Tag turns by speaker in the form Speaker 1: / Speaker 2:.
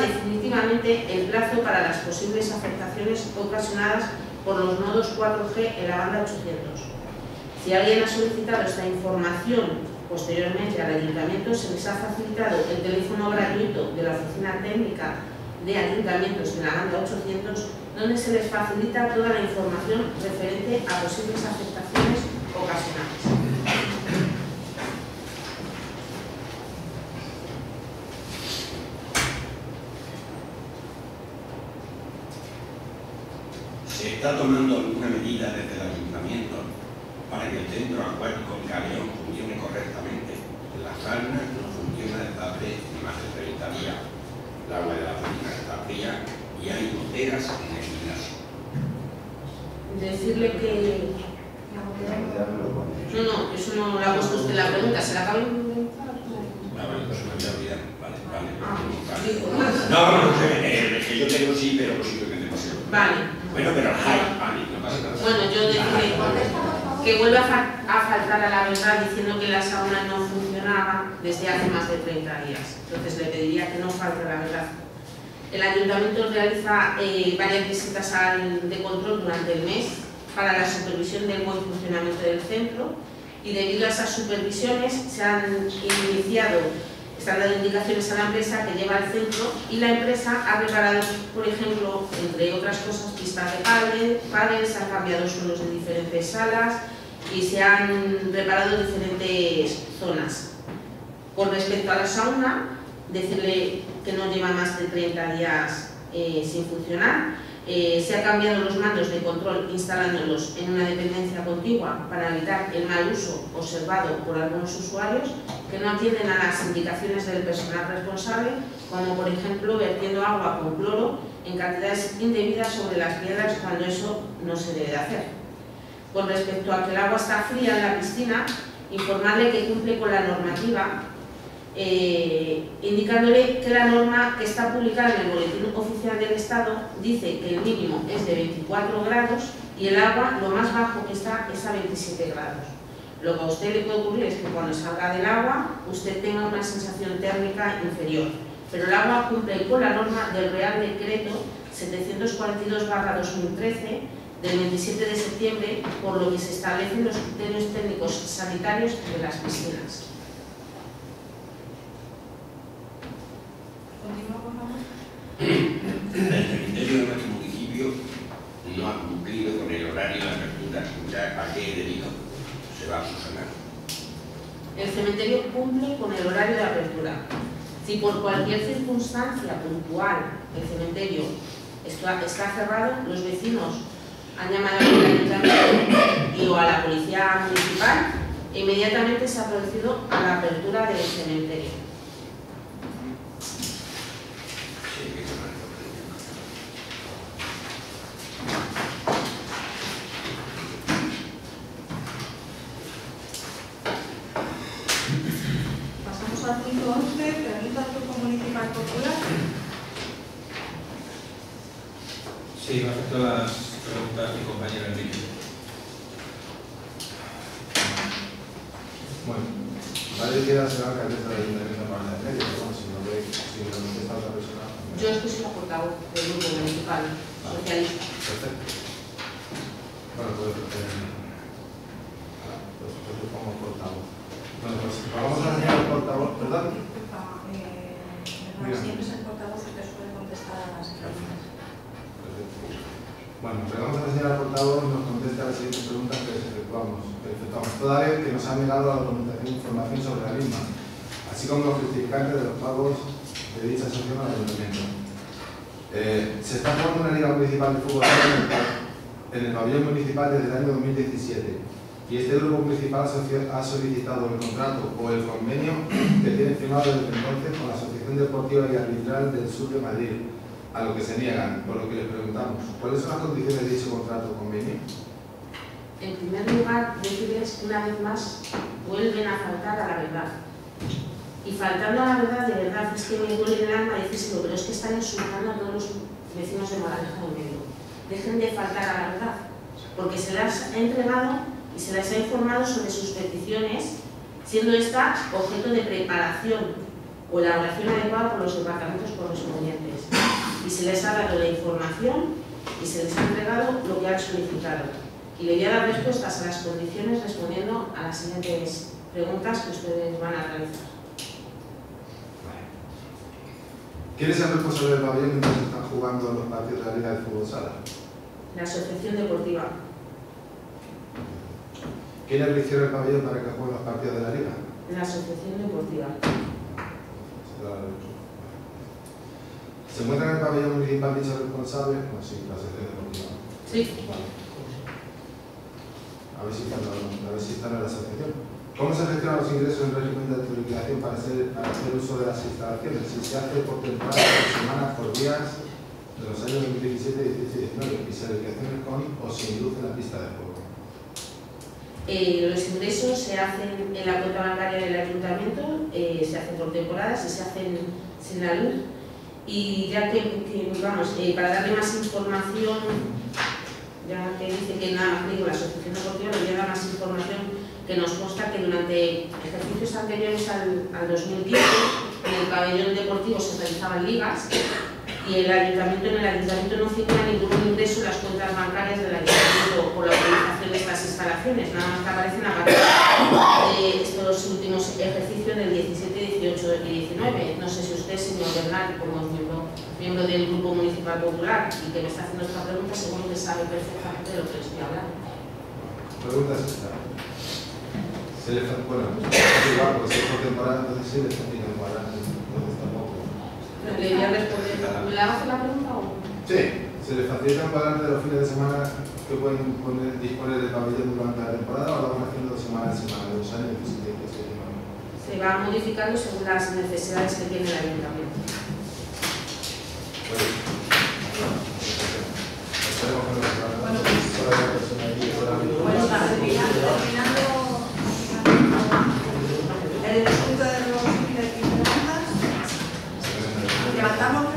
Speaker 1: definitivamente el plazo para las posibles afectaciones ocasionadas por los nodos 4G en la banda 800. Si alguien ha solicitado esta información posteriormente al ayuntamiento, se les ha facilitado el teléfono gratuito de la Oficina Técnica de Ayuntamientos en la banda 800, donde se les facilita toda la información referente a posibles afectaciones ocasionales.
Speaker 2: ¿Se está tomando alguna medida desde el ayuntamiento para que el centro acuático Caleón funcione correctamente? La sauna no funciona desde hace más de 30 días. El agua de la piscina está fría y hay goteras en el gimnasio.
Speaker 1: Decirle que... No, no, eso no lo ha puesto usted la pregunta, se la acabo de inventar.
Speaker 2: Vale, pues me voy a olvidar. Vale, vale.
Speaker 1: Ah,
Speaker 2: vale. No, no, no, eh, es que yo tengo sí, pero posiblemente demasiado.
Speaker 1: Vale.
Speaker 2: Bueno, pero hay, vale, no pasa nada.
Speaker 1: Bueno, yo decirle que vuelve a, fa- a faltar a la verdad diciendo que la sauna no funcionaba desde hace más de 30 días. Entonces le pediría que no falte a la verdad. El ayuntamiento realiza eh, varias visitas al- de control durante el mes para la supervisión del buen funcionamiento del centro y debido a esas supervisiones se han iniciado, están dando indicaciones a la empresa que lleva el centro y la empresa ha preparado, por ejemplo, entre otras cosas, pistas de pádel, pádel, se han cambiado suelos de diferentes salas y se han preparado diferentes zonas. Con respecto a la sauna, decirle que no lleva más de 30 días eh, sin funcionar. Eh, se han cambiado los mandos de control instalándolos en una dependencia contigua para evitar el mal uso observado por algunos usuarios que no atienden a las indicaciones del personal responsable, como por ejemplo vertiendo agua con cloro en cantidades indebidas sobre las piedras cuando eso no se debe de hacer. Con respecto a que el agua está fría en la piscina, informarle que cumple con la normativa eh, indicándole que la norma que está publicada en el Boletín Oficial del Estado dice que el mínimo es de 24 grados y el agua lo más bajo que está es a 27 grados. Lo que a usted le puede ocurrir es que cuando salga del agua usted tenga una sensación térmica inferior, pero el agua cumple con la norma del Real Decreto 742-2013 del 27 de septiembre, por lo que se establecen los criterios técnicos sanitarios de las piscinas.
Speaker 3: Continúa, por favor.
Speaker 2: El cementerio de nuestro municipio no ha cumplido con el horario de apertura. Ya, ¿A qué debido? Se va a subsanar.
Speaker 1: El cementerio cumple con el horario de apertura. Si por cualquier circunstancia puntual el cementerio está, está cerrado, los vecinos han llamado al ayuntamiento y o a la policía municipal e inmediatamente se ha producido a la apertura del cementerio.
Speaker 2: Sí, hay que tomar esto.
Speaker 3: Pasamos al punto 11, pregunta al Grupo Municipal Popular.
Speaker 4: Sí, respecto a las preguntas de mi compañero Enrique.
Speaker 5: Bueno, nadie quiera ser alcaldesa del Ayuntamiento de de Medio, si no ve, si lo contesta otra persona.
Speaker 1: Yo es que soy la portavoz del grupo municipal socialista.
Speaker 5: Perfecto. Bueno, pues, eh, ah, pues, pues como portavoz. Bueno, pues vamos a hacer el portavoz, ¿verdad?
Speaker 3: Disculpa, eh,
Speaker 5: Diga.
Speaker 3: Bernardo, siempre es el portavoz el que suele contestar a las preguntas.
Speaker 5: Perfecto. Bueno, le vamos a enseñar al portavoz y nos contesta las siguientes preguntas que efectuamos. efectuamos. Toda vez que nos ha negado la documentación e información sobre la misma, así como los justificantes de los pagos de dicha asociación al ayuntamiento. Eh, se está jugando una liga municipal de fútbol en el, pabellón municipal desde el año 2017 y este grupo municipal ha solicitado el contrato o el convenio que tiene firmado desde entonces con la Asociación Deportiva y Arbitral del Sur de Madrid, a lo que se niegan, por lo que les preguntamos, ¿cuáles son las condiciones de dicho contrato convenio?
Speaker 1: En primer lugar, decirles que una vez más vuelven a faltar a la verdad. Y faltando a la verdad, de verdad, es que me duele el alma decírselo, pero es que están insultando a todos los vecinos de Moraleja de Medio. Dejen de faltar a la verdad, porque se les ha entregado y se les ha informado sobre sus peticiones, siendo esta objeto de preparación o elaboración adecuada por los departamentos correspondientes. Se les ha dado la información y se les ha entregado lo que han solicitado. Y le voy a dar respuestas a las condiciones respondiendo a las siguientes preguntas que ustedes van a realizar.
Speaker 5: ¿Quién es el responsable del pabellón mientras están jugando los partidos de la Liga de Fútbol Sala?
Speaker 1: La Asociación Deportiva,
Speaker 5: ¿Quién eligió el pabellón para que jueguen los partidos de la Liga?
Speaker 1: la Asociación Deportiva,
Speaker 5: Se. ¿Se encuentra en el pabellón municipal dicho responsable? No, sí, la Deportiva.
Speaker 1: sí,
Speaker 5: Vale. A ver si están, a ver si están en la asociación. ¿Cómo se gestionan los ingresos en régimen de liquidación para hacer, para hacer uso de las instalaciones? Si se hace por temporada, por semana, por días, de los años 2017, 18 y 19, y se liquidaciones con o sin luz en la pista de juego.
Speaker 1: Eh, los ingresos se hacen en la cuenta bancaria del ayuntamiento, eh, se hacen por temporadas y se hacen sin la luz. Y ya que, vamos, eh, para darle más información, ya que dice que nada más digo, la asociación deportiva le voy a dar más información que nos consta que durante ejercicios anteriores al, al 2010 en el pabellón deportivo se realizaban ligas y el ayuntamiento en el ayuntamiento no figura ningún ingreso en las cuentas bancarias del ayuntamiento por la utilización de estas instalaciones, nada más que aparecen a partir de estos últimos ejercicios del 17, 18 y 19. No sé si usted, señor Bernal, como miembro, del Grupo Municipal Popular y que me está haciendo esta pregunta, seguro que sabe perfectamente de lo que le estoy hablando.
Speaker 5: Pregunta es esta. Se le bueno, porque si es por temporada, entonces sí le facilitan cuadrar, entonces tampoco.
Speaker 1: ¿Le voy a responder? ¿Me la hace la pregunta o no?
Speaker 5: Sí, se le facilitan cuadrantes de los fines de semana que pueden poner- disponer del pabellón durante la temporada o lo van haciendo de semana en semana, de los años 17, 18, 19.
Speaker 1: Se va modificando según las necesidades que tiene el ayuntamiento.
Speaker 5: Pues, esperemos que no se haga.
Speaker 3: Bueno, pues-
Speaker 5: Solo hay una persona aquí que solamente-
Speaker 3: Bueno, terminando, terminando el punto de los y preguntas, levantamos